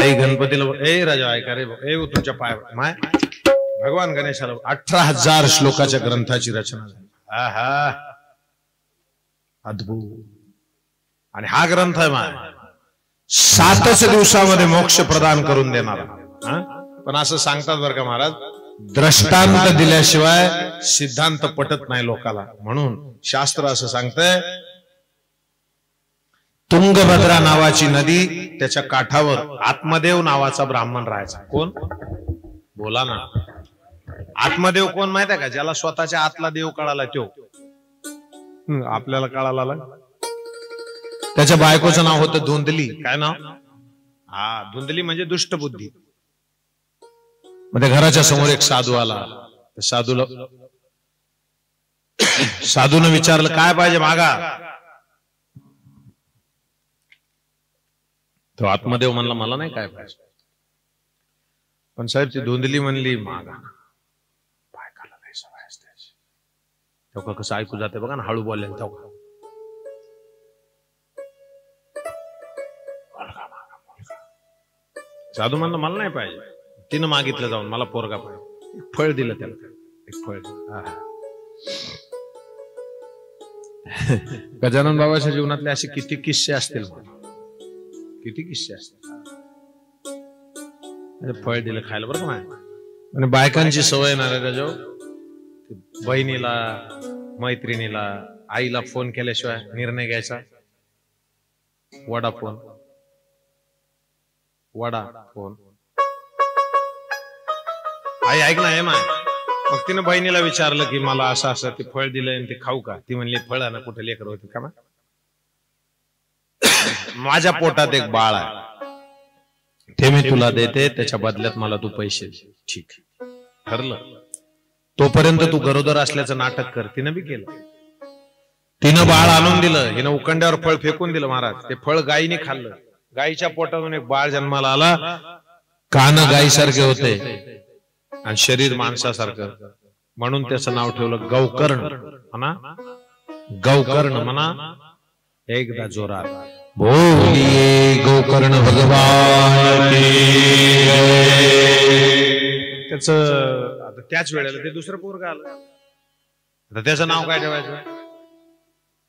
आई गणपतीला ए राजा ऐका रे ए तुमच्या पाय माय भगवान गणेशाला अठरा हजार श्लोकाच्या ग्रंथाची रचना झाली. आहा. अद्भुत. आणि हा ग्रंथ आहे माय. सातच दिवसामध्ये मोक्ष प्रदान करून देणार. पण असं सांगतात बरं का महाराज द्रष्टांत दिल्याशिवाय सिद्धांत पटत नाही लोकाला. म्हणून शास्त्र असं सांगतंय तुंगभद्रा नावाची नदी त्याच्या काठावर आत्मदेव नावाचा ब्राह्मण राहायचा. कोण? बोला ना. आत्मदेव कोण माहीत आहे का? ज्याला स्वतःच्या आतला देव कळाला तो. आपल्याला कळाला त्याच्या बायकोचं नाव होतं धुंदली काय नाव? हा धुंदली म्हणजे दुष्ट बुद्धी म्हणजे घराच्या समोर एक साधू आला. साधूला साधून विचारलं काय पाहिजे मागा? तो आत्मदेव म्हणला मला नाही काय पाहिजे. पण साहेब ती धुंदली म्हणली मागा बायकाला नाही सवय असते तेव्हा कसं ऐकू जाते बघा ना हळू बोलले तेव्हा. साधू म्हणलं मला नाही पाहिजे. तिनं मागितलं जाऊन मला पोरगा पाहिजे. एक फळ दिलं त्याला. एक फळ दिलं. गजानन बाबाच्या जीवनातले असे किती किस्से असतील किती किस्से असतील अरे फळ दिलं खायला बरं का माय? आणि बायकांची सवय ना रे त्याच्यावर ते बहिणीला मैत्रिणीला आईला फोन केल्याशिवाय निर्णय घ्यायचा. वडा फोन वडा फोन आई ऐक ना हे माय. मग तिनं बहिणीला विचारलं की मला असं असं ते फळ दिलंय आणि ते खाऊ का? ती म्हणली फळ ना कुठे लेकर होते का? माझ्या पोटात एक बाळ आहे. ते मी तुला देते त्याच्या बदल्यात मला तू पैसे दे ठीक. ठरलं. तोपर्यंत तू गरोदर असल्याचं नाटक कर. तिनं बी केलं. तिनं बाळ आणून दिलं. हिनं उकंड्यावर फळ फेकून दिलं महाराज. ते फळ गायीने खाल्लं. गायीच्या पोटातून एक बाळ जन्माला आला. कान गायीसारखे होते. आणि शरीर माणसासारखं. म्हणून त्याचं नाव ठेवलं गौकर्ण म्हणा. गौकर्ण म्हणा. एकदा जोरात. बोलिये गोकर्ण भगवान त्याच आता त्याच वेळेला ते दुसरं पोरग आलं. आता त्याचं नाव काय ठेवायचं?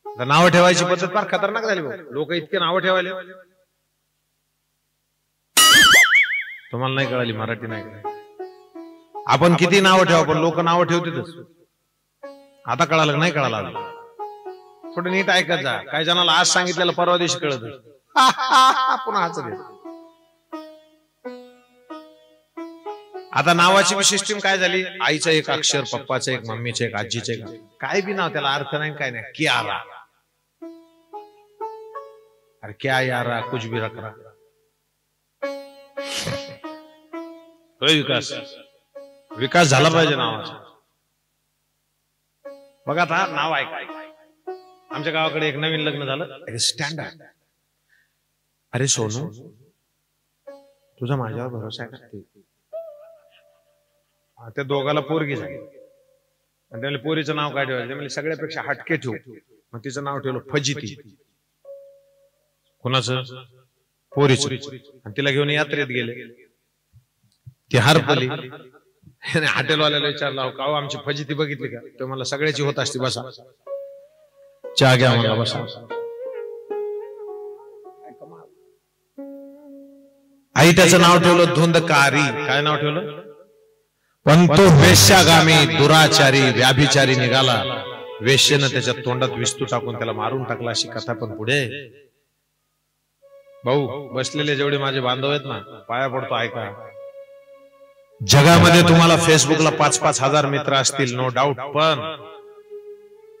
आता नाव ठेवायची पद्धत फार खतरनाक झाली लोक इतके नाव ठेवायले. तुम्हाला नाही कळाली मराठी नाही कळाली. आपण किती नावं ठेवा पण लोक नावं ठेवतेच आता कळालं नाही कळालं? थोडं नीट ऐकत जा. काही जणाला आज सांगितलेलं परवा दिवशी कळत पुन्हा हाच आता नावाची सिस्टीम काय झाली? आईचं एक अक्षर पप्पाचं एक मम्मीचं एक आजीचं एक. काय बी नाव त्याला अर्थ नाही काय नाही. कियारा. अरे क्या यारा कुछ भी रख रहा. होय विकास? विकास झाला पाहिजे नावाचा. बघा आता नाव ऐका. आमच्या गावाकडे एक नवीन लग्न झालं. स्टँडर्ड अरे सोनू तुझा माझ्यावर भरोसा आहे का? त्या दोघाला पोरगी झाली. आणि त्याला पोरीचं नाव काय ठेवायचं? म्हणजे सगळ्यापेक्षा हटके ठेवू. मग तिचं नाव ठेवलं फजिती. कुणाचं? पोरीच. आणि तिला घेऊन यात्रेत गेले. ती हरपली. हॉटेलवाल्याला विचारला "अहो, का हो, आमची फजिती बघितली का? तो मला सगळ्याची होत असते बसा. च्या घ्या मला बसा. आई त्याचं नाव ठेवलं धुंदकारी. काय नाव ठेवलं? पण तो वेश्यागामी दुराचारी व्याभिचारी निघाला. वेश्येनं त्याच्या तोंडात विस्तू टाकून त्याला मारून टाकला अशी कथा पण पुढे. भाऊ बसलेले जेवढे माझे बांधव आहेत ना पाया पडतो ऐका. जगामध्ये तुम्हाला फेसबुकला पाच पाच हजार मित्र असतील नो डाऊट पण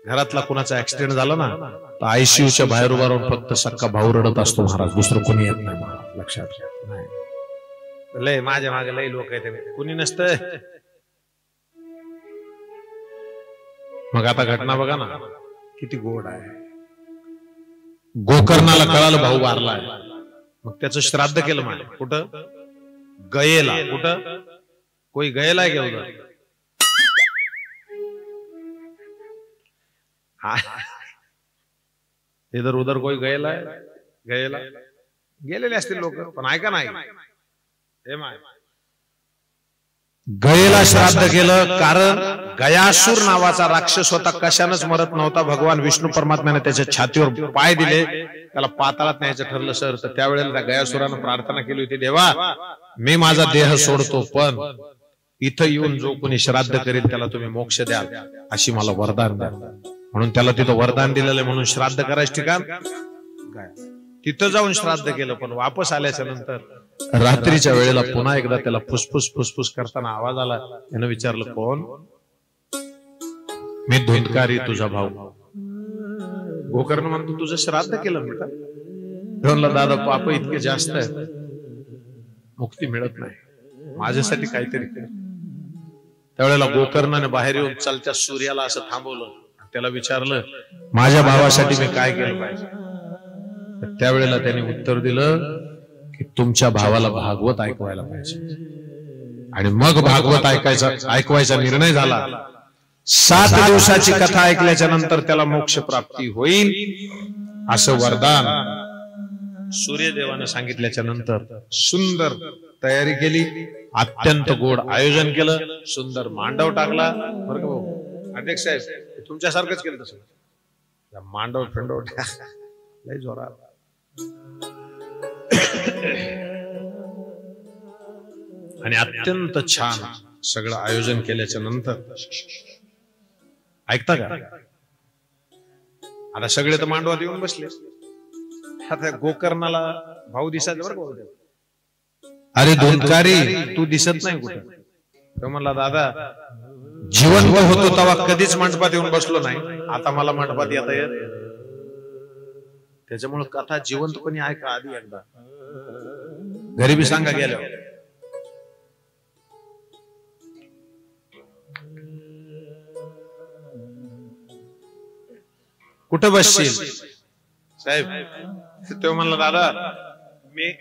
घरातला कुणाचा ऍक्सिडेंट झाला ना तर आयसीयूच्या बाहेर उभा राहून फक्त सक्का भाऊ रडत असतो महाराज. दुसरं कोणी येत नाही महाराज लक्षात नाही. लय माझ्या मागे लय लोक आहेत. कुणी नसतंय. मग आता घटना बघा ना. किती गोड आहे. गोकर्णाला कळालं भाऊ वारलाय मग त्याचं श्राद्ध केलं मला कुठं? गयेला. कुठं? कोई गयेला आहे इधर उधर कोई गयेला है? गयेला गेलेले असतील लोक पण ऐका नाही. गयेला श्राद्ध केलं कारण गयासूर नावाचा राक्षस होता कशानच मरत नव्हता. भगवान विष्णू परमात्म्याने त्याच्या छातीवर पाय दिले. त्याला पाताळात न्यायचं ठरलं सर. तर त्यावेळेला त्या गयासुरानं प्रार्थना केली होती देवा मी माझा देह सोडतो पण इथं येऊन जो कोणी श्राद्ध करेल त्याला तुम्ही मोक्ष द्याल अशी मला वरदान द्या. म्हणून त्याला तिथं वरदान दिलेलं म्हणून श्राद्ध करायचं ठिकाण. गाय. तिथं जाऊन श्राद्ध केलं पण वापस आल्याच्यानंतर रात्रीच्या वेळेला पुन्हा एकदा त्याला फुसफुस फुसफुस करताना आवाज आला. त्यानं विचारलं कोण? मी धुंदकारी तुझा भाऊ. गोकर्ण म्हणतो तुझं श्राद्ध केलं बेटा म्हणला दादा पाप इतके जास्त आहेत. मुक्ती मिळत नाही. माझ्यासाठी काहीतरी त्यावेळेला गोकर्णाने बाहेर येऊन चालत्या सूर्याला असं थांबवलं. त्याला विचारलं माझ्या भावासाठी मी काय केलं पाहिजे? त्यावेळेला त्याने उत्तर दिलं की तुमच्या भावाला भागवत ऐकवायला पाहिजे. आणि मग भागवत ऐकायचा ऐकवायचा निर्णय झाला. सात दिवसाची कथा ऐकल्याच्या नंतर त्याला मोक्ष प्राप्ती होईल असं वरदान सूर्यदेवानं सांगितल्याच्या नंतर सुंदर तयारी केली. अत्यंत गोड आयोजन केलं. सुंदर मांडव टाकला. बरं का भाऊ? अध्यक्ष साहेब तुमच्यासारखंच केलं तसं. मांडव फेंडव. लय जोरा आणि अत्यंत छान सगळं आयोजन केल्याच्यानंतर. ऐकता का? आता सगळे तर मांडवात येऊन बसले. आता गोकर्णाला भाऊ दिसायचं बरं का? भाऊ अरे धोनकारी तू दिसत नाही कुठे? तो म्हणला दादा जिवंत होतो तेव्हा कधीच मंडपात येऊन बसलो नाही. आता मला मंडपात येता येत. त्याच्यामुळे कथा जिवंतपणे ऐका आधी एकदा. गरिबी सांगा गेल्यावर कुठं बसशील? साहेब तो म्हणला दादा मी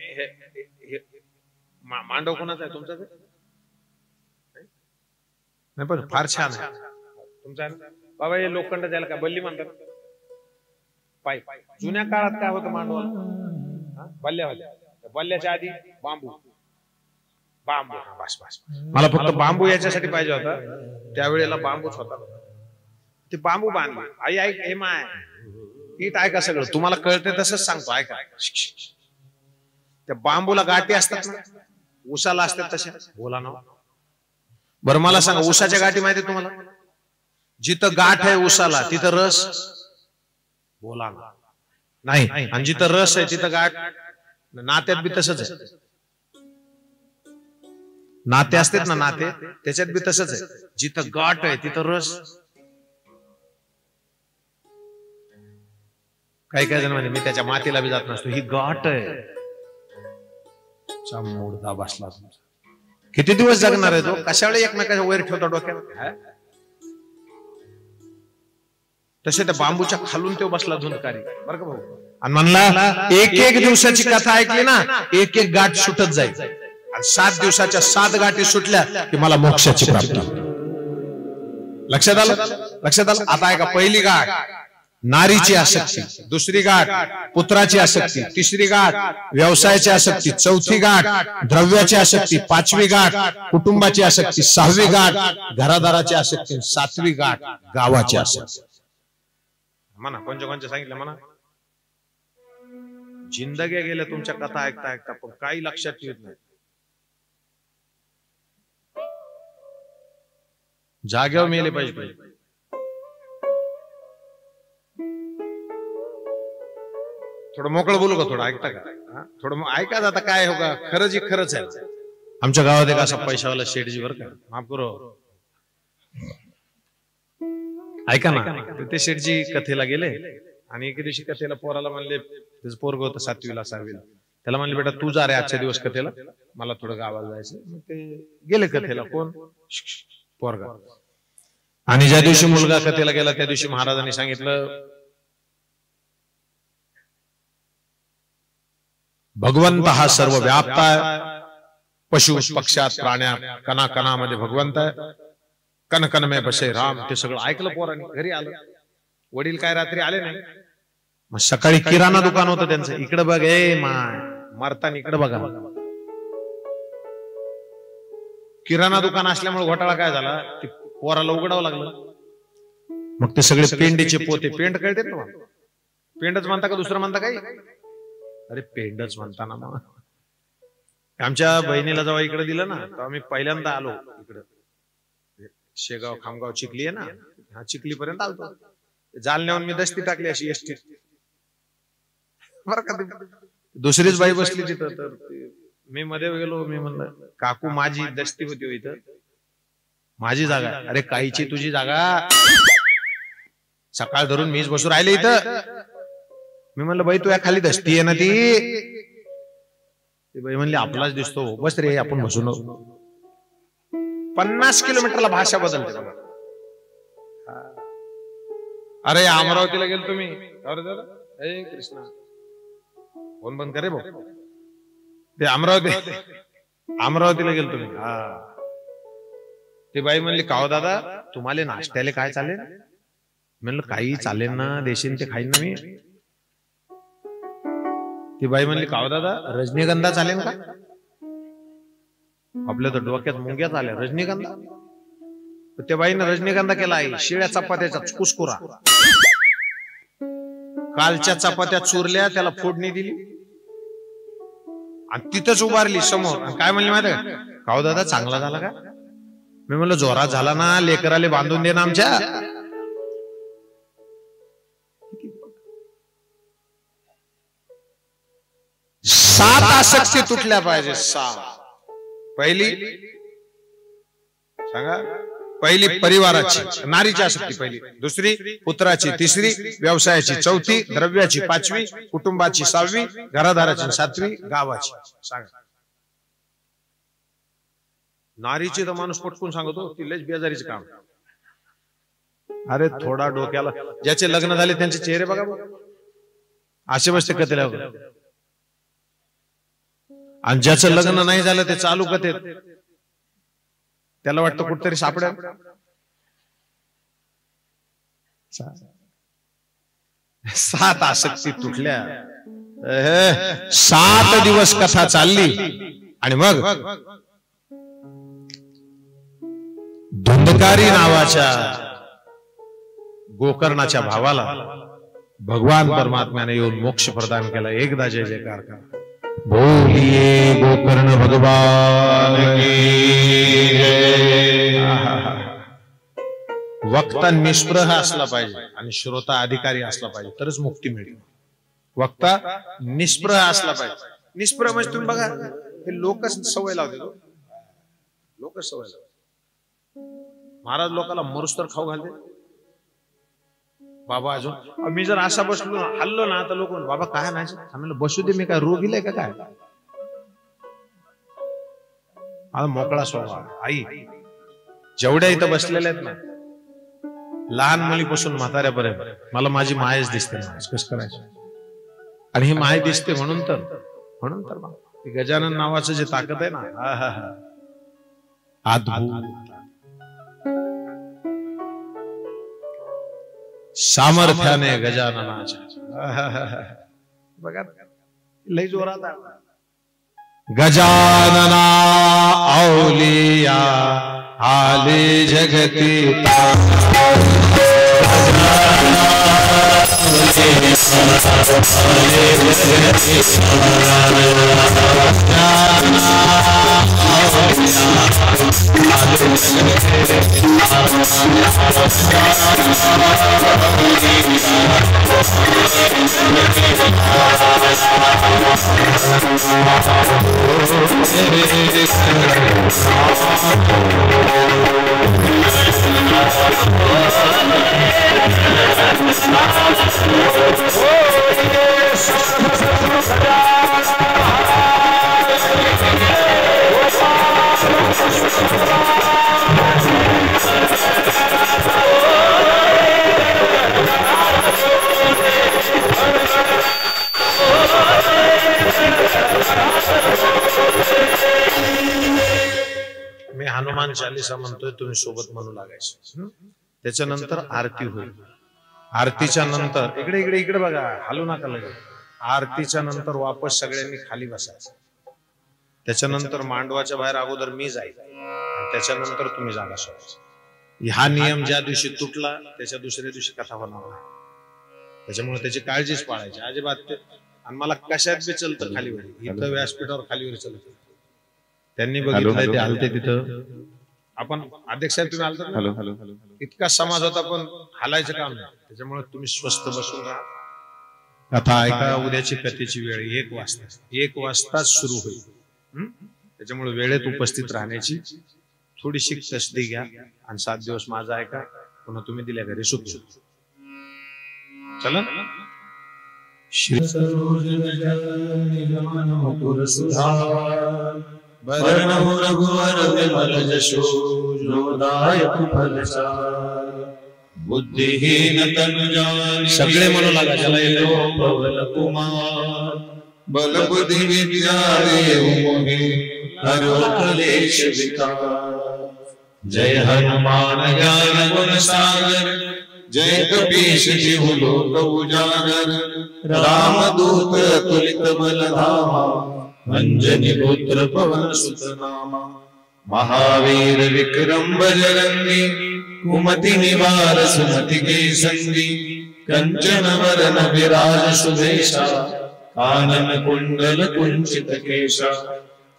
मांडव कोणाचा आहे? तुमचा नाही पण फार छान आहे. तुमचा? बाबा हे लोखंड द्यायला काय बल्ली म्हणतात? पाय. जुन्या काळात काय होतं मांडवाला? बल्ल्या होत्या. बल्ल्याच्या आधी बांबू. बांबू बस बस मला फक्त बांबू याच्यासाठी पाहिजे होता. त्यावेळेला बांबूच होता. ते बांबू बांधले. आई ऐक हे माय. नीट ऐका सगळं? तुम्हाला कळते तसंच सांगतो. ऐका. त्या बांबूला गाठी असतात ना? उसाला असतात तशा. बोला ना. बरं मला सांगा उसाच्या गाठी माहिती तुम्हाला? जिथं गाठ आहे उसाला तिथं रस? बोला. नाही आणि जिथं रस आहे तिथं गाठ? नात्यात बी तसंच आहे. नाते असतात ना नाते त्याच्यात बी तसंच आहे. जिथं गाठ आहे तिथं रस. काही काही जण म्हणजे मी त्याच्या मातीला बी जात नसतो ही गाठ आहे. मुर्दा बसला तुमचा. किती दिवस जगणार आहे तो? कशावेळी एकमेकाच्या वैर ठेवता डोक्यात? तसे त्या बांबूच्या खालून तो बसला धुंदकारी. बरं का भाऊ? आणि म्हणला एक एक दिवसाची कथा ऐकली ना एक एक गाठ सुटत जाईल. आणि सात दिवसाच्या सात गाठी सुटल्या की मला मोक्षाची प्राप्ती. लक्षात आलं? लक्षात आलं? आता ऐका पहिली गाठ. नारीची आसक्ती दुसरी गाठ पुत्राची आसक्ती तिसरी गाठ व्यवसायाची आसक्ती चौथी गाठ द्रव्याची आसक्ती पाचवी गाठ कुटुंबाची आसक्ती सहावी गाठ घरादाराची आसक्ती सातवी गाठ गावाची आसक्ती. म्हणा कोणच्या कोणच्या सांगितलं म्हणा? जिंदग्या गेल्या तुमच्या कथा ऐकता ऐकता पण काही लक्षात येत नाही. जाग्यावर मेले पाहिजे. थोडं मोकळं बोलू का थोडं? ऐकता का? थोडं ऐका आता काय हो का? खरंच खरंच आहे. आमच्या गावात एक असा पैशावाला शेठजी बरं का? माफ करो. ऐका ना. ते शेठजी कथेला गेले आणि एके दिवशी कथेला पोराला म्हणले त्याचं पोरग होतं सातवीला सहावीला. त्याला म्हणले बेटा तू जा रे आजच्या दिवस कथेला. मला थोडं गावाला जायचं मग ते गेले कथेला. कोण? पोरगा. आणि ज्या दिवशी मुलगा कथेला गेला त्या दिवशी महाराजांनी सांगितलं भगवंत हा सर्व व्याप्त आहे पशु पक्षात प्राण्यात कणा कणामध्ये भगवंत आहे. कन कन मे बसे राम. ते सगळं ऐकलं पोरांनी घरी आलं. वडील काय रात्री आले नाही? मग सकाळी किराणा दुकान होतं त्यांचं. इकडे बघ. ए माय. मारताना इकडे बघा. किराणा दुकान असल्यामुळे घोटाळा काय झाला? ते पोराला उघडावं लागलं. मग ते सगळे पेंडीचे पोते. पेंड कळते ना? पेंडच म्हणता का दुसरं म्हणता काही? अरे पेंडच म्हणता ना मग. आमच्या बहिणीला जेव्हा इकडे दिलं ना तेव्हा मी पहिल्यांदा आलो इकडं. शेगाव खामगाव चिखली आहे ना हा चिखली पर्यंत आलतो. जालन्याहून मी दस्ती टाकली अशी एसटी बरं का दुसरीच बाई बसली तिथं तर मी मध्ये गेलो मी म्हणलं काकू माझी दस्ती होती हो इथं. माझी जागा. अरे काहीची तुझी जागा. सकाळ धरून मीच बसू राहिले इथं. मी म्हणलं बाई तू या खाली दस्ती आहे ना ती. ती बाई म्हणली आपलाच दिसतो. बस रे आपण बसून पन्नास किलोमीटरला भाषा बदलते अरे अमरावतीला गेलो तुम्ही. अरे कृष्णा. फोन बंद करे भाऊ. ते अमरावती अमरावतीला गेलो तुम्ही. हा. ते बाई म्हणली काव हो, दादा? तुम्हाला नाश्त्याला काय चालेल? म्हणलं काही चालेल ना देशीन ते खाईन ना मी. ती बाई म्हणली काव दादा रजनीगंधा चालेल का? आपल्या तर डोक्यात मुंग्याच आल्या रजनीगंधा? त्या बाईनं रजनीगंधा केला आहे शिळ्या चपात्याचा कुसकुरा कालच्या चपात्या चुरल्या त्याला फोडणी दिली. आणि तिथंच उभारली समोर. आणि काय म्हणले माहिती का? काव दादा चांगला झाला का? मी म्हणलं जोरात झाला ना लेकराले बांधून दे ना आमच्या. सात आसक्ती तुटल्या पाहिजे सहा पहिली? सांगा. पहिली परिवाराची नारीची आसक्ती पहिली. दुसरी पुत्राची तिसरी व्यवसायाची चौथी द्रव्याची पाचवी कुटुंबाची सहावी घरादाराची सातवी गावाची. सांगा. नारीची तर माणूस पटकून सांगतो ती लयच बेजारीच काम अरे थोडा डोक्याला ज्याचे लग्न झाले त्यांचे चेहरे बघा बघा. असे बसते कथेला आणि ज्याचं लग्न नाही झालं ते चालू कथेत त्याला वाटतं कुठतरी सापडेल? सात आसक्ती तुटल्या. सात दिवस कथा चालली. आणि मग धुंदकारी नावाच्या गोकर्णाच्या भावाला भगवान परमात्म्याने येऊन मोक्ष प्रदान केला. एकदा जय जयकार करा. बोलिए गोकर्ण भगवान वक्ता निष्प्रह असला पाहिजे आणि श्रोता अधिकारी असला पाहिजे तरच मुक्ती मिळेल. वक्ता निष्प्रह असला पाहिजे. निष्प्रह म्हणजे तुम्ही बघा हे लोकच सवय लावते लोकच सवय लावते. महाराज लोकांना मरुस्तर खाऊ घालते. बाबा अजून? मी जर असा बसलो हल्लो ना तर लोक बाबा काय नाही म्हणलं बसू दे मी काय रोग का काय? आता मोकळा स्वभाव आई. जेवढ्या इथं बसलेल्या आहेत ना लहान मुलीपासून म्हाताऱ्यापर्यंत मला माझी मायच दिसते कसं करायचं? आणि ही माय दिसते म्हणून तर म्हणून तर गजानन नावाचं जे ताकद आहे ना हा. अद्भुत. सामर्थ्याने गजाननाच्या. बघा लय जोरात. गजानना औलिया आले जगती Oh, Whoa! मी हनुमान चालीसा म्हणतोय तुम्ही सोबत म्हणू लागायचे. त्याच्यानंतर आरती होईल. आरतीच्या नंतर इकडे इकडे इकडे बघा हलू नका लगे आरतीच्या नंतर वापस सगळ्यांनी खाली बसायचं. त्याच्यानंतर मांडवाच्या बाहेर अगोदर मी जाईल त्याच्यानंतर तुम्ही जागा सोडायचा. हा नियम ज्या दिवशी तुटला त्याच्या दुसऱ्या दिवशी कथा होणार नाही. त्याच्यामुळे त्याची काळजीच पाळायची. अजिबात ते आणि मला कशात बी चलतं खालीवर इथं व्यासपीठावर खालीवर चलत त्यांनी बघितलं ते आलते तिथं. आपण अध्यक्ष साहेब तुम्ही आलता ना? Hello hello. हॅलो इतका समाज होता पण हालायचं काम नाही. त्याच्यामुळे तुम्ही स्वस्त बसून राहा. कथा ऐका उद्याची कथेची वेळ. एक वाजता. एक वाजताच सुरू होईल? त्याच्यामुळे वेळेत उपस्थित राहण्याची थोडीशी तसदी घ्या आणि सात दिवस माझा ऐका. पुन्हा तुम्ही दिल्या घरी सुख. चला श्री वर्णो रघुवर विमल बुद्धिहीन सगळे म्हणू लागा, येतं. कुमार. बल बुद्धि विद्या देव मोहे कलेश विकार. जय हनुमान ज्ञान गुण सागर जय कपीश शिव लोक उजागर राम दूत तुलित बल धामा अंजनी पुत्र पवन सुत नामा महावीर विक्रम बजरंगी कुमति निवार सुमति के संगी कंचन वरन विराज सुदेशा कानन कुंडल कुंचित केशा।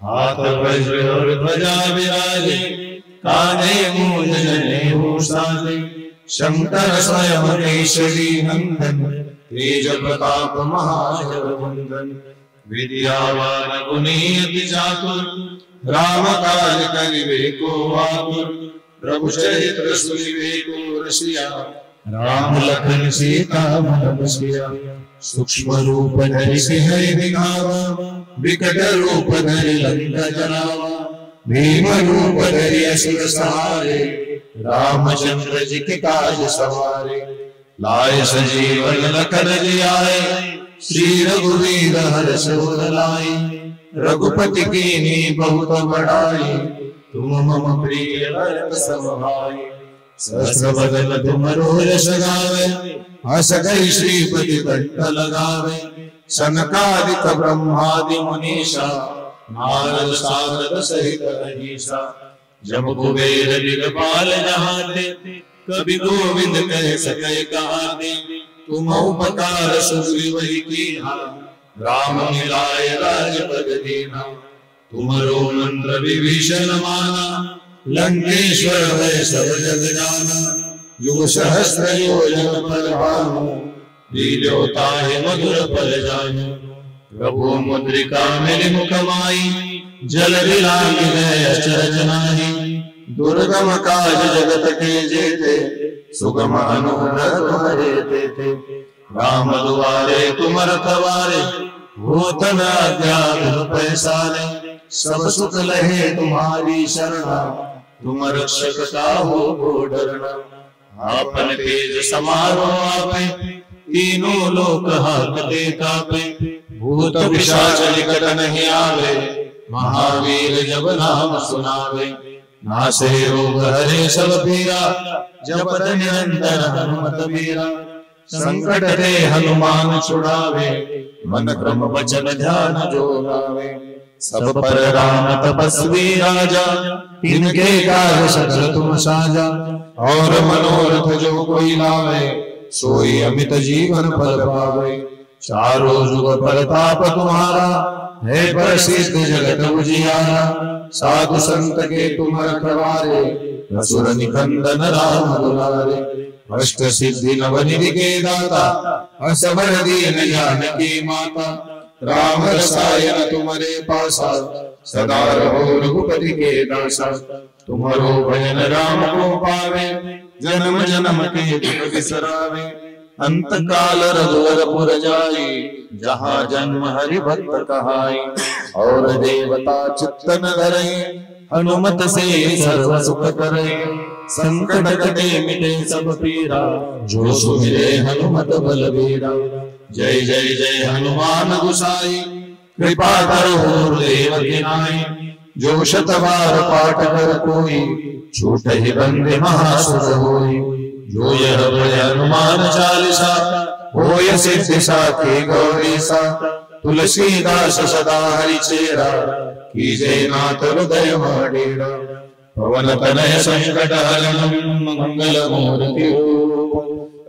हाथ वज्र और ध्वजा विराजे कानयमूजनेहूषादि शङ्कर स्वयमनेश्वरी नन्दन तेजप्रताप महाजगवन्दन विद्यावान गुणीयति चातुर राम काज कविवेको वातुर प्रभु चरित्र सुविवेको रसिया राम लखन सीता मनसिया सूक्ष्म रूप धरि सिंह विकट रूप धरि लंका जरावा भीम धरि असुर सहारे रामचंद्र जी के काज सवारे। लाए सजीवन लखन जी आए श्री रघुवीर हर उर लाए। रघुपति कीनी बहुत बड़ाई तुम मम प्रिय भरत समभाई सहस्र बदन तुम रोज सगावे हस गई श्रीपति कंठ लगावे। सनकादिक ब्रह्मादि मुनीषा सहित जब कुबेर कभी गोविंद कह सके तुम उपकार की राम मिलाय दीना तुमरो मंत्र विभीषण माना लंकेश्वर है सब जग जाना युग सहस्र योजन पर भानु लील्योता है मधुर पर जानु प्रभु मुद्रिका मेरे मुख माई जल है दुर्गम काज जगत के जेते, सुगम अनुग्रह हरे देते। राम दुआरे तुम रखवारे होत न अज्ञान पैसारे सब सुख लहे तुम्हारी शरणा, तुम रक्षकता हो को डरना। आपन तेज समारोह आपे, तीनों लोक हाथ हाकते कापे। भूत पिशाच निकट नहीं आवे। महावीर जब नाम सुनावे। नासे रोग हरे सब पीरा। जपत निरंतर हनुमत मीरा संकट ते हनुमान छुड़ावे। मन क्रम वचन ध्यान जो गावे सब पर राम तपस्वी राजा। इनके कार्य सकल तुम साजा। और मनोरथ जो कोई लावे सोई अमित जीवन फल पावे। चारों जुग प्रताप तुम्हारा है प्रसिद्ध जगत उजियारा, साधु संत के तुम रखवारे असुर निकंदन राम दुलारे, अष्ट सिद्धि नवनिधि के दाता असबर दीन जानकी माता, राम रसायन तुम्हारे पासा, सदा रहो रघुपति के दासा, तुम्हारो भजन राम को पावे, जन्म जन्म के दुख बिसरावे। अंत काल रघुवर पुर जाई जहाँ जन्म हरि भक्त कहाई। और देवता चित्तन धरे हनुमत से सर्व सुख करे संकट कटे मिटे सब पीरा जो सुमिरे हनुमत बलबीरा जय जय जय हनुमान गुसाई, कृपा करो देव की नाई। जो शतवार पाठ कर कोई, छूट ही बंदे महासुर होई। जो हनुमान चालिसा होय सिद्धी साखी गौरीसा तुलसीदास सदा हरिचेरा की जय नाथ हृदय माडेरा पवन तनय संकट हरणम मंगल मूर्ति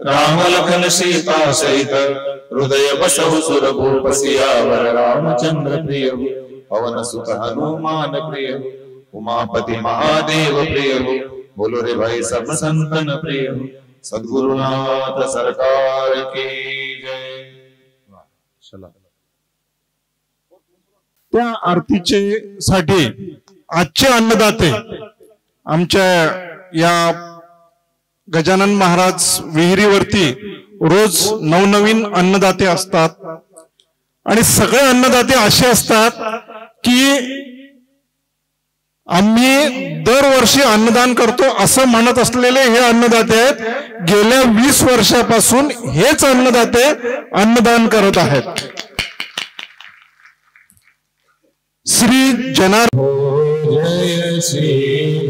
राम लखन सीता सहित हृदय बसहु सुर भूप सियावर रामचंद्र प्रिय पवन सुत हनुमान प्रिय उमापति महादेव प्रिय बोलो रे भाई सब संतन प्रेम। सदगुरुनाथ सरकार की जय। त्या आरतीचे साठी आजचे अन्नदाते आमच्या या गजानन महाराज विहिरीवरती रोज नवनवीन अन्नदाते असतात. आणि सगळे अन्नदाते असे असतात की आम्ही दरवर्षी अन्नदान करतो असं म्हणत असलेले हे अन्नदाते आहेत. गेल्या वीस वर्षापासून हेच अन्नदाते अन्नदान करत आहेत. Shri जनार Shri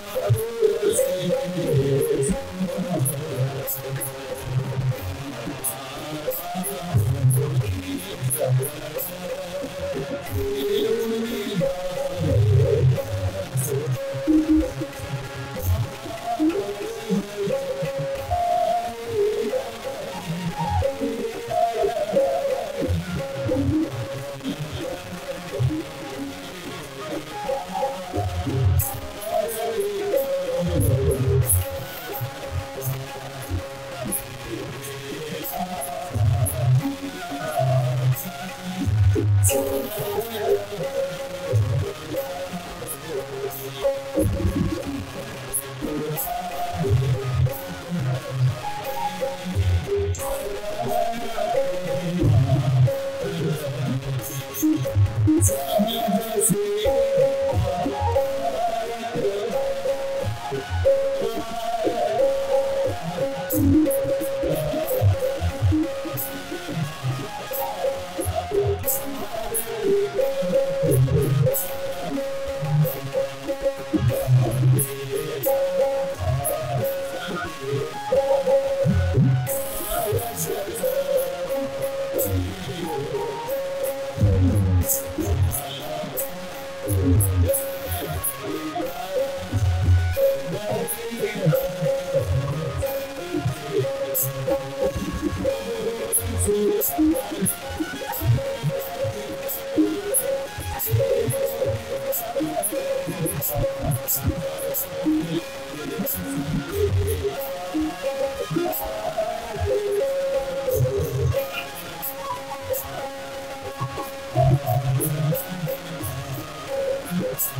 Thank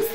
you.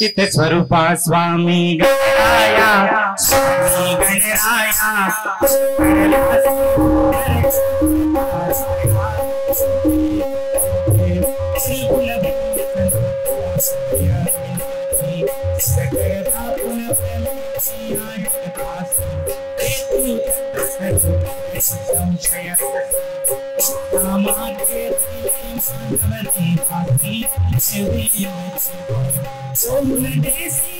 Jai Swarupa Swami So many days.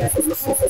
Thank you.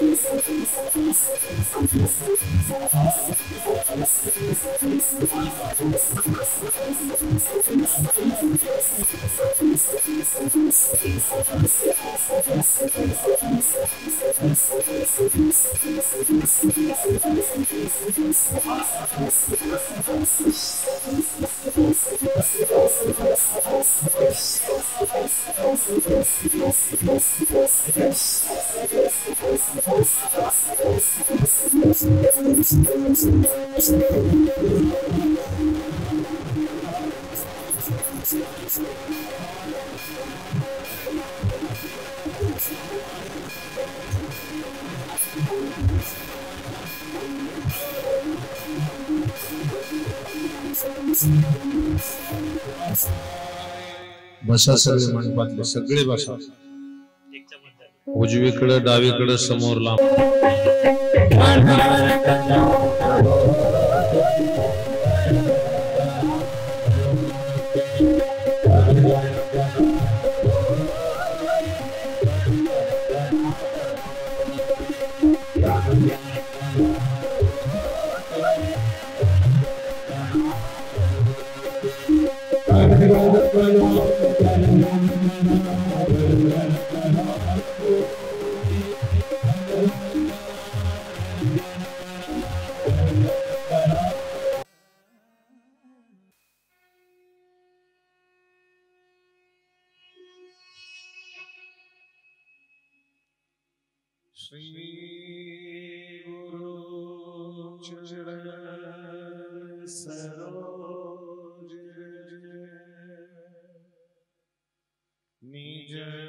Thank you. बसा सगळे मंडपातले सगळे बसा उजवीकडं डावीकडं समोर लांब. Yeah.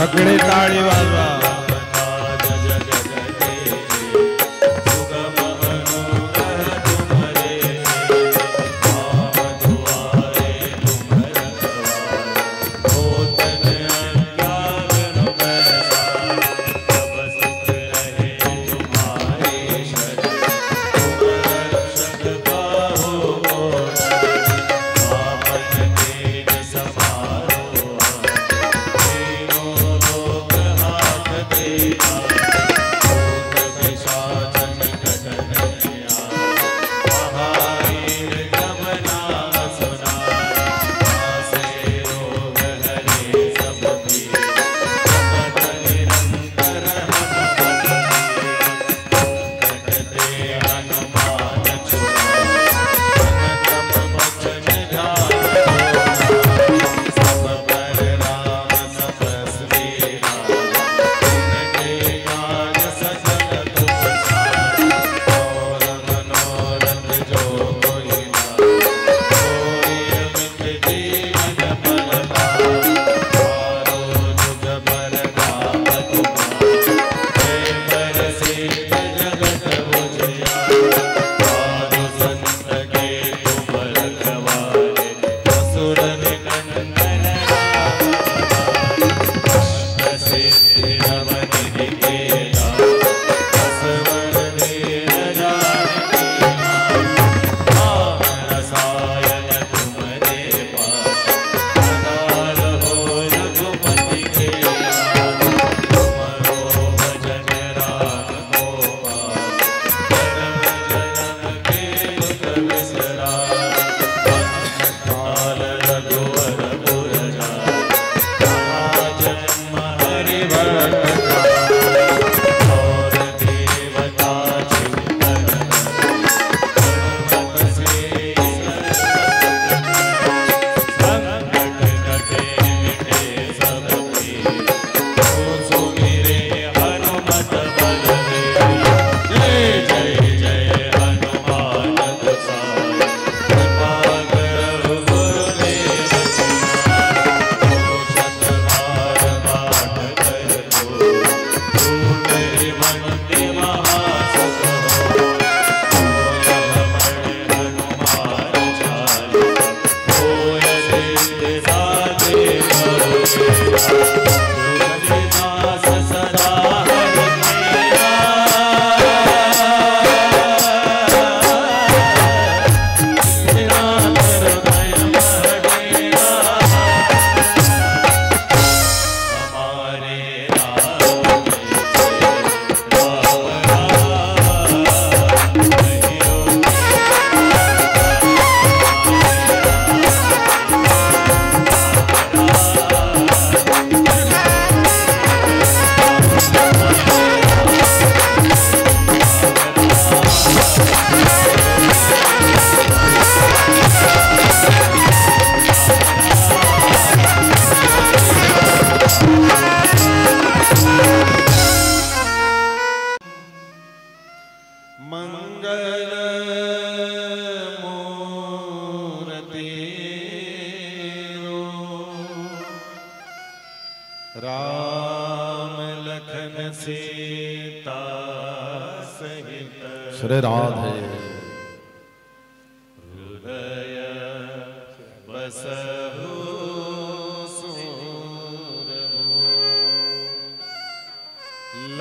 सगळे ताळी वाजवा.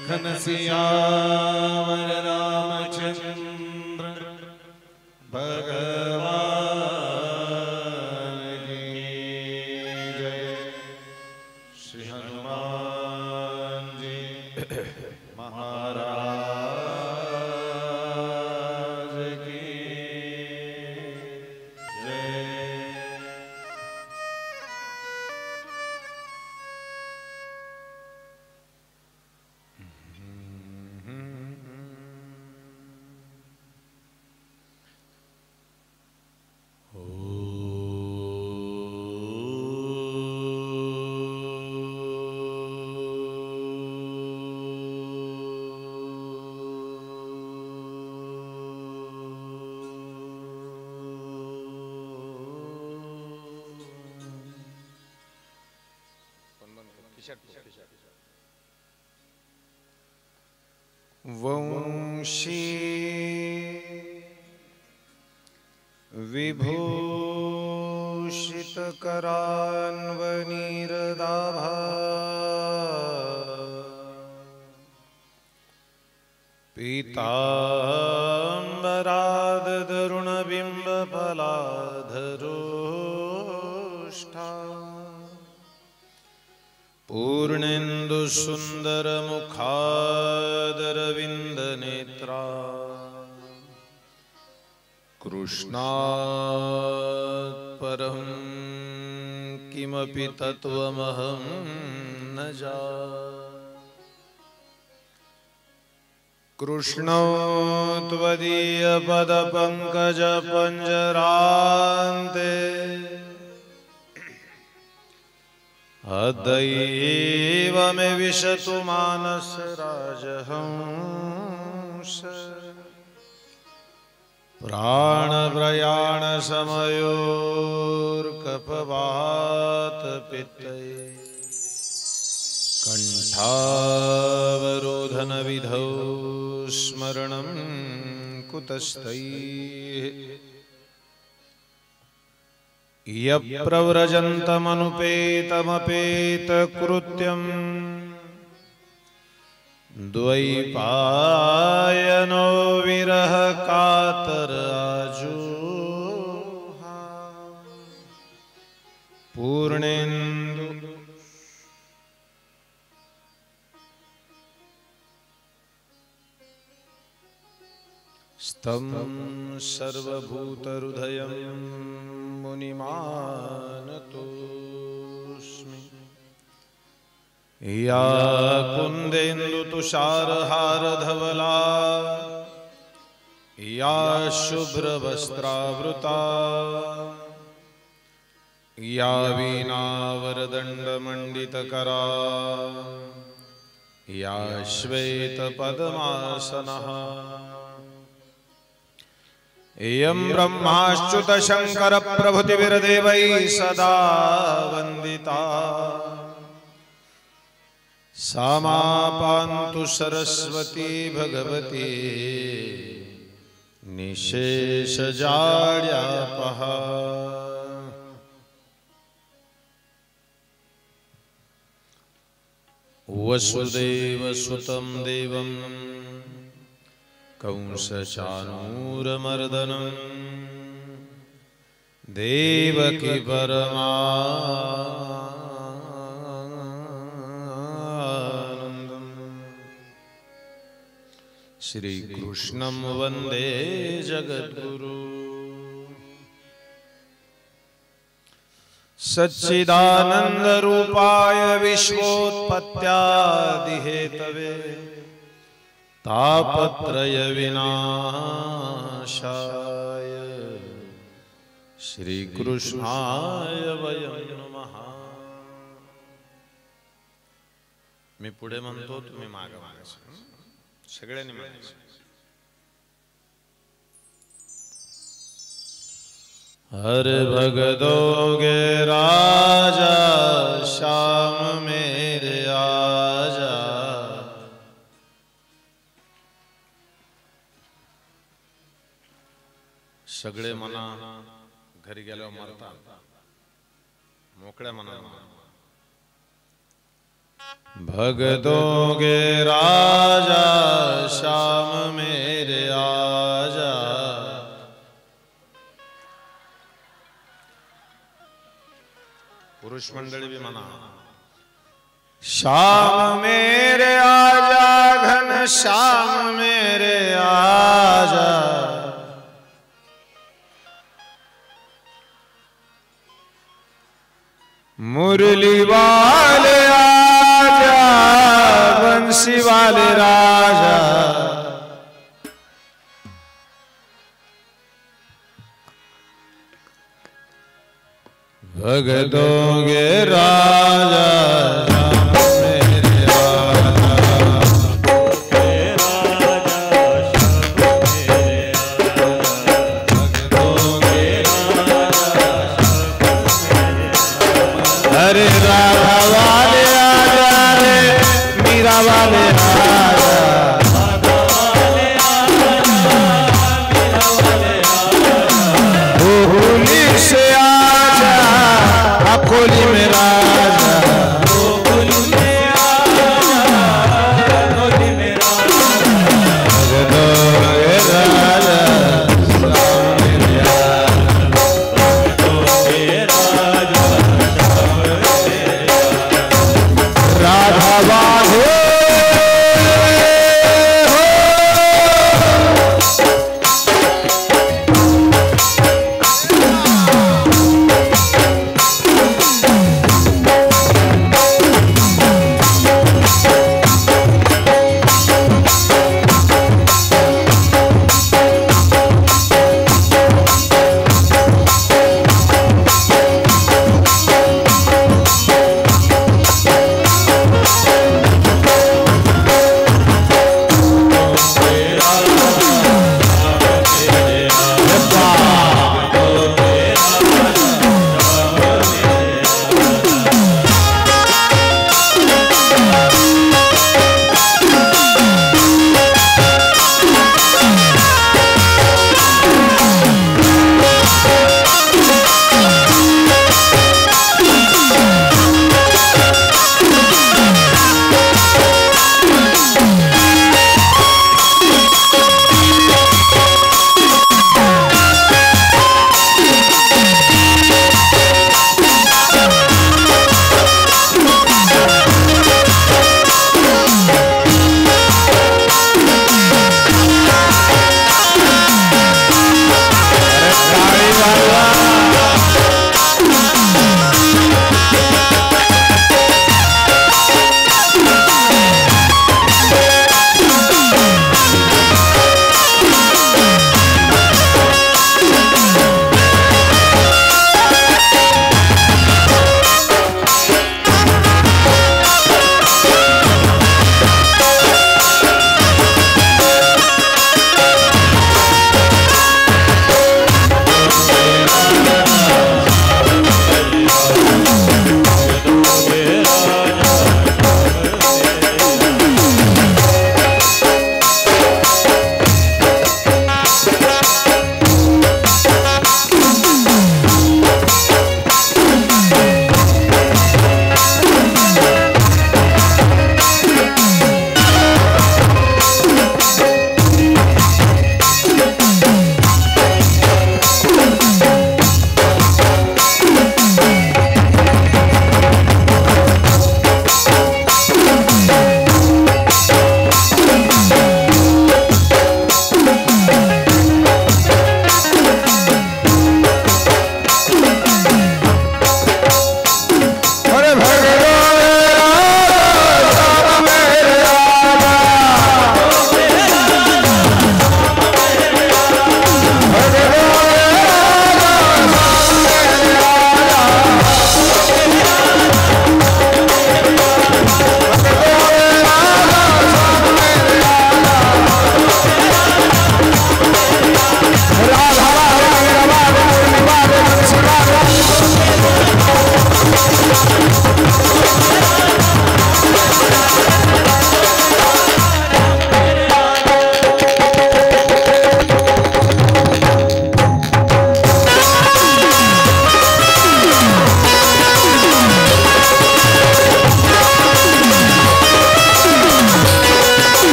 लखन सियावर कृष्णौ त्वदीयपदपङ्कजपञ्जरान्ते अदैव मे विशतु मानसराजहंस। प्राणप्रयाणसमयोर्कपवातपित्तये। कण्ठावरोधनविधौ स्मरणं कुतस्तैः यप्रव्रजन्तमनुपेतमपेतकृत्यम्। द्वैपायनो विरह कातर पूर्णेन् तं स्तं सर्वभूतहृदयं मुनिमानतोऽस्मि। या कुन्देन्दुतुषारहारधवला या शुभ्रवस्त्रावृता या वीणावरदण्डमण्डितकरा या श्वेतपद्मासनः। इयं ब्रह्माच्युतशङ्करप्रभृतिभिर्देवैः सदा वन्दिता। सा सरस्वती भगवती निशेषजाड्यापः। वसुदेवसुतं देवं कंसचानूरमर्दनं देवकी परमानन्दम्। श्रीकृष्णं वन्दे जगद्गुरु। सच्चिदानन्दरूपाय विश्वोत्पत्त्यादिहेतवे। तापत्रयविनाशाय श्रीकृष्णाय वयं नमः। मी पुढे म्हणतो तुम्ही माग मागायचं सगळ्यांनी मागायचं हर भगदोगे राजा श्याम मेरे आ सगळे मना घरी गेल्यावर मरतात. मोकळ्या मना भगदोगे राजा श्याम मेरे आजा. पुरुष मंडळी भी मना. श्याम मेरे आजा घन श्याम मेरे आजा. मुरली वाले आजा बंसी वाले राजा. भगतों के राजा.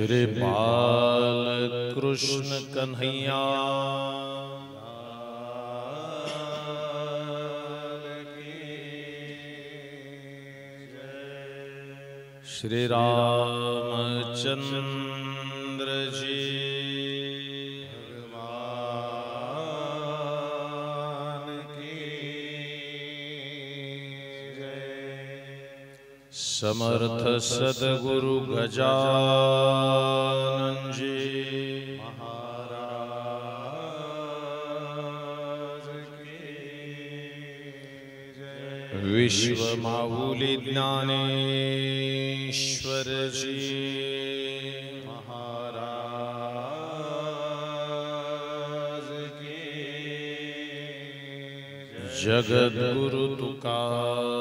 श्री बाल कृष्ण कन्हैया। श्री रामचंद्र समर्थ सदगुरु गजानन जी विश्व माऊली ज्ञानेश्वर जी जगद्गुरु तुकाराम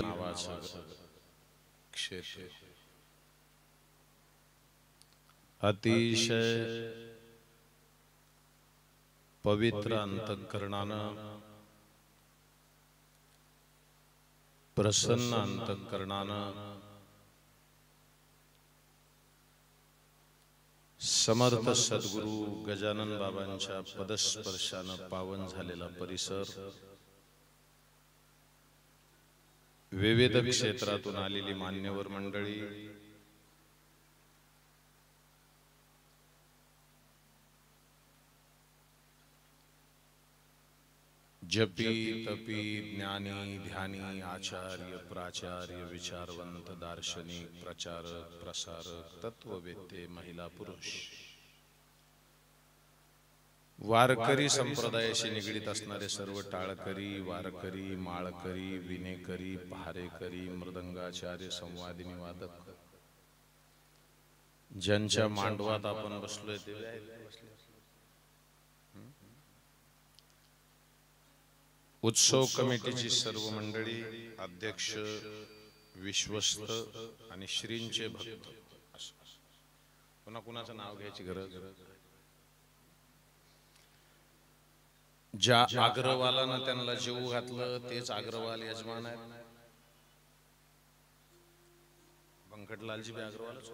नावाचं क्षेत्र अतिशय पवित्र अंतकरणानं प्रसन्न अंतकरणानं समर्थ सद्गुरू गजानन बाबांच्या पदस्पर्शानं पावन झालेला परिसर विविध क्षेत्रातून आलेली मान्यवर मंडळी. जपी तपी ज्ञानी ध्यानी आचार्य प्राचार्य विचारवंत दार्शनिक प्रचारक प्रसारक तत्ववेत्ते महिला पुरुष. वारकरी संप्रदायाशी निगडीत असणारे सर्व टाळकरी वारकरी माळकरी विनेकरी पहारेकरी मृदंगाचार्य संवादिनी वादक. ज्यांच्या मांडवात आपण बसलोय ते. उत्सव कमिटीची सर्व मंडळी अध्यक्ष विश्वस्त आणि श्रींचे भक्त. पुन्हा कुणाचं नाव घ्यायची गरज? ज्या अग्रवालानं त्यांना जीव घातलं तेच अग्रवाल यजमान आहेत. व्यंकटलालजी बी अग्रवालच.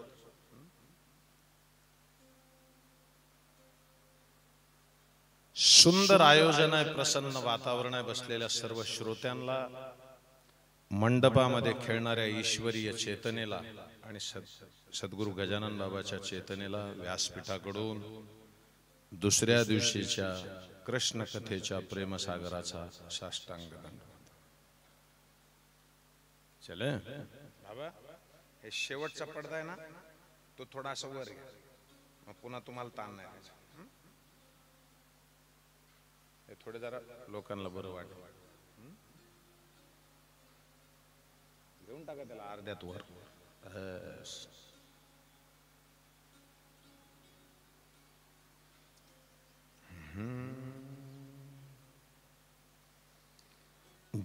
सुंदर आयोजन आहे प्रसन्न वातावरण आहे बसलेल्या सर्व श्रोत्यांना. मंडपामध्ये खेळणाऱ्या ईश्वरीय चेतनेला आणि सद- सद्गुरु गजानन बाबाच्या चेतनेला व्यासपीठाकडून दुसऱ्या दिवशीच्या कृष्ण कथेच्या प्रेमसागराचा साष्टांग दंडवत चले बाबा हे शेवटचा पडदा आहे ना तो थोडासा वर घ्या मग पुन्हा तुम्हाला ताण नाही द्यायचा. हं? थोडे जरा लोकांना बरं वाटेल? घेऊन टाका त्याला अर्ध्यात वर बस.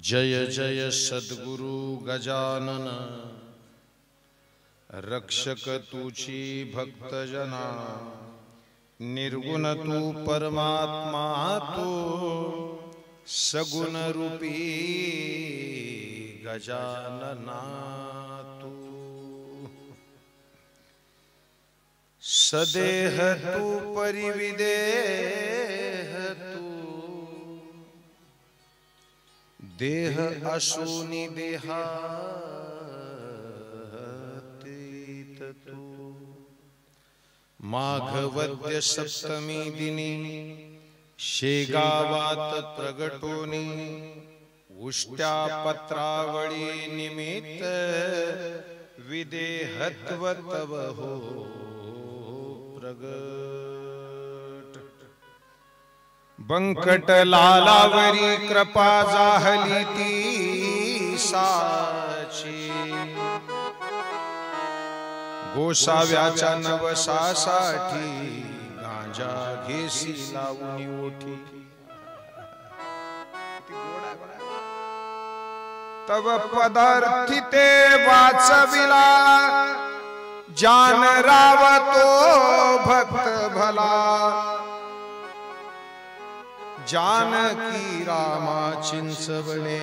जय जय सद्गुरु गजानन। रक्षक तुची भक्तजना निर्गुण तू परमात्मा तू। सगुण रूपी गजानना तू। सदेह तू परिविदेह देह असूनी देहातीत तू। माघवद्य सप्तमी दिनी शेगावात प्रगटोनी। उष्ट्या पत्रावळी निमित्त विदेहत्व तव हो प्रगट। बंकट लालावरी कृपा जाहली ती साची. गोसाव्याच्या नवसासाठी गांजा घेसी लावून ओठी तव पदार्थी ते वाचविला. जान रावतो भक्त भला. जानकी रामा चिंचवणे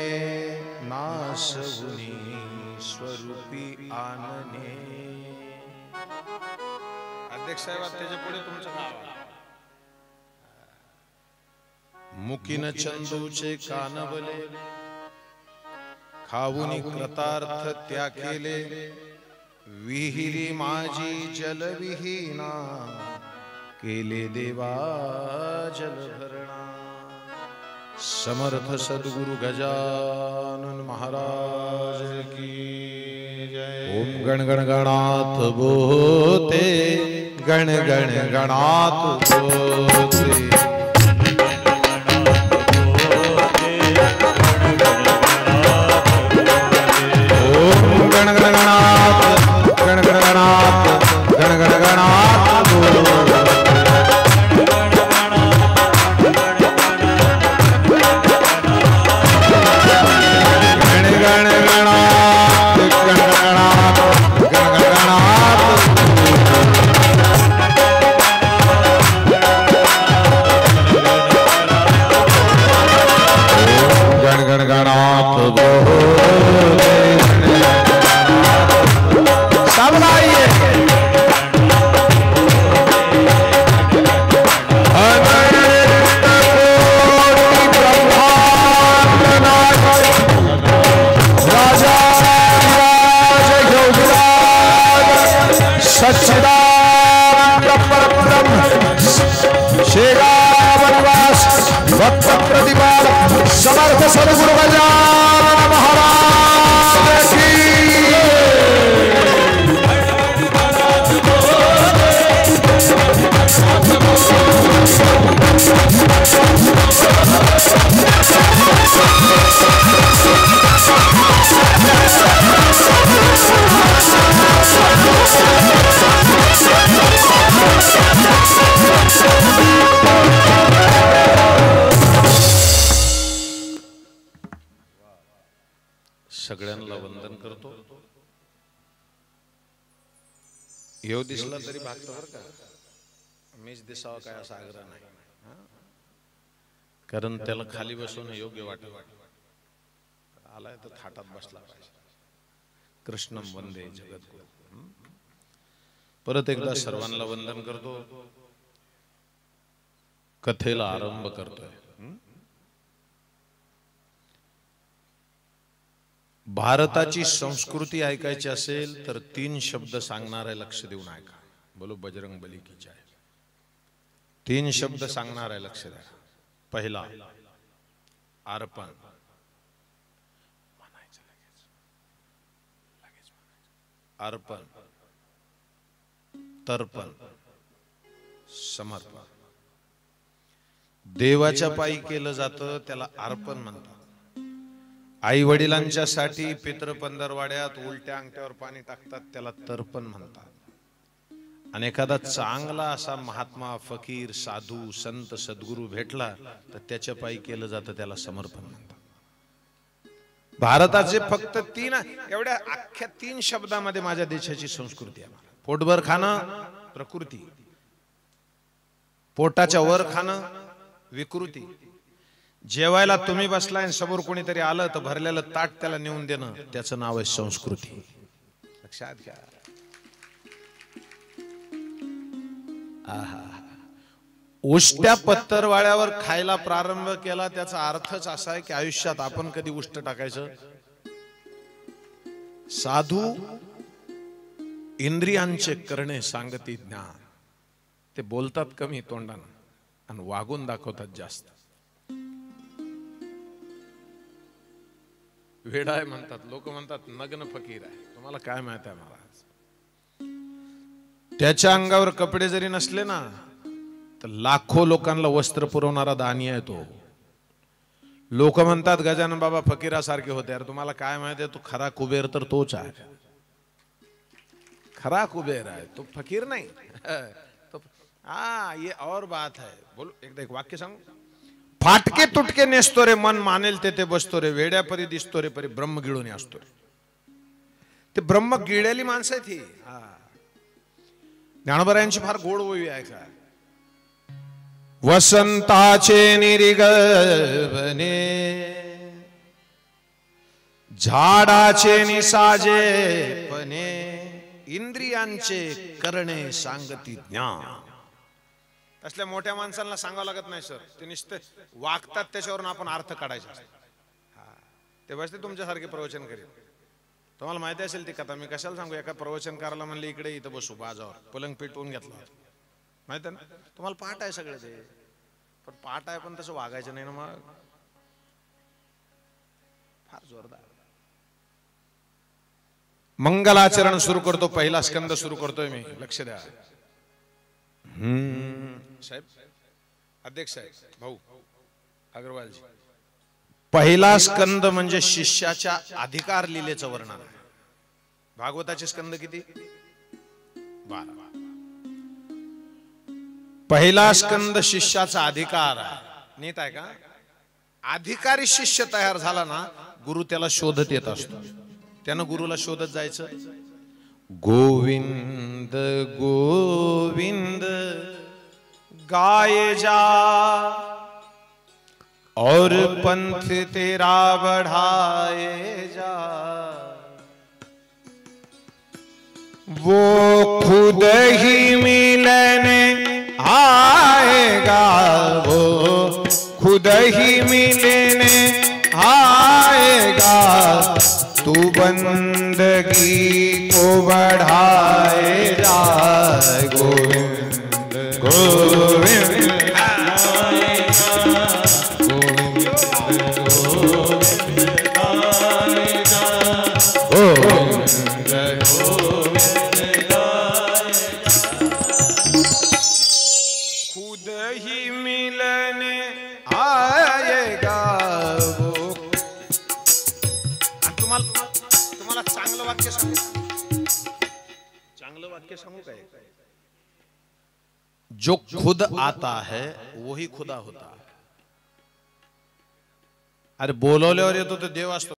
नाशवुनी स्वरूपी आनने। अध्यक्ष साहेब त्याच्या पुढे तुमचं नाव. मुकीन चंदूचे कानवले खाऊनी कृतार्थ त्या केले विहिरी माझी जलविहीना केले देवा जलभरणा. समर्थ सद्गुरु गजानन महाराज की जय। ओम गण गण गणात बोते गण गण गणात बोते। परत एकदा सर्वांना वंदन करतो. कथेला आरंभ करतोय? भारताची संस्कृती ऐकायची असेल तर तीन शब्द सांगणार आहे लक्ष देऊन ऐका. बोलो बजरंग बली की जय. तीन शब्द सांगणार आहे लक्ष द्या. पहिला अर्पण. अर्पण तर्पण. समर्पण. देवाच्या पायी केलं जातं त्याला अर्पण म्हणतात. आई वडिलांच्या साठी पित्र पंधरवाड्यात उलट्या अंगठ्यावर पाणी टाकतात त्याला तर्पण म्हणतात. आणि एखादा चांगला असा महात्मा फकीर साधू संत सद्गुरू भेटला तर त्याच्या पायी केलं जातं त्याला समर्पण म्हणतात. भारताचे फक्त तीन एवढ्या अख्ख्या तीन शब्दामध्ये माझ्या देशाची संस्कृती आहे. पोटभर खाणं प्रकृती. पोटाच्या वर खाणं विकृती. जेवायला तुम्ही बसलाय आणि समोर कोणीतरी आलं तर भरलेलं ताट त्याला नेऊन देणं त्याचं नाव आहे संस्कृती. लक्षात घ्या. उष्ट्या पत्तरवाळ्यावर खायला प्रारंभ केला त्याचा अर्थच असा आहे की आयुष्यात आपण कधी उष्ट टाकायचं? साधू इंद्रियांचे करणे सांगती ज्ञान. ते बोलतात कमी तोंडानं आणि वागून दाखवतात जास्त. वेडा आहे म्हणतात लोक म्हणतात नग्न फकीर आहे. तुम्हाला काय माहीत आहे महाराज? त्याच्या अंगावर कपडे जरी नसले ना तर लाखो लोकांना वस्त्र पुरवणारा दानी आहे तो. लोक म्हणतात गजानन बाबा फकीरासारखे होते. यार तुम्हाला काय माहिती आहे? तो खरा कुबेर तर तोच आहे. खरा कुबेर है तो फकीर नहीं। तो हाँ ये और बात है। बोलो एक एक वाक्य सांगू। फाटके तुटके नेसतो रे मन मानेल ते ते बसतो रे वेड्या परी दिसतो रे परी ब्रह्म गिळून असतो रे ते ब्रह्म गिळलेली माणसं आहेत ही। हा ज्ञानोबरायांची फार गोड ओवी आहे का? वसंताचे निरिगने झाडाचे निसाजे पणे इंद्रियांचे करणे सांगती ज्ञान. असल्या मोठ्या माणसांना सांगावं लागत नाही सर. ते निश्चित वागतात त्याच्यावरून आपण अर्थ काढायचा हा. ते बसते तुमच्यासारखे प्रवचन करीत. तुम्हाला माहिती असेल ती कथा मी कशाला सांगू? एका प्रवचनकाराला म्हणले इकडे इथं बसू बाजावर. पलंग पेटवून घेतला माहीत आहे ना? तुम्हाला पाठ आहे सगळे ते. पण पाठ आहे पण तसं वागायचं नाही ना मग. फार जोरदार. मंगलाचरण सुरू करतो पहिला स्कंद सुरू करतोय मी. लक्ष द्या. हम्म. साहेब अध्यक्ष साहेब भाऊ अग्रवालजी. पहिला स्कंद म्हणजे शिष्याच्या अधिकार लिलेचं वर्णन आहे. भागवताचे स्कंद किती? बारा. पहिला स्कंद शिष्याचा अधिकार आहे. नीट आहे का? अधिकारी शिष्य तयार झाला ना गुरु त्याला शोधत येत असतो. त्यानं गुरुला शोधत जायचं. गोविंद गोविंद गाय जा. और पंथ तेरा बढ़ाए जा. वो खुद ही मिलने आएगा वो खुद ही मिलने आएगा तू बंदगी को बढ़ाए जा गोविंद गोविंद। वाक्य सांगू काय जो खुद आता है वही खुदा होता है। अरे बोलवल्यावर येतो तो देव असतो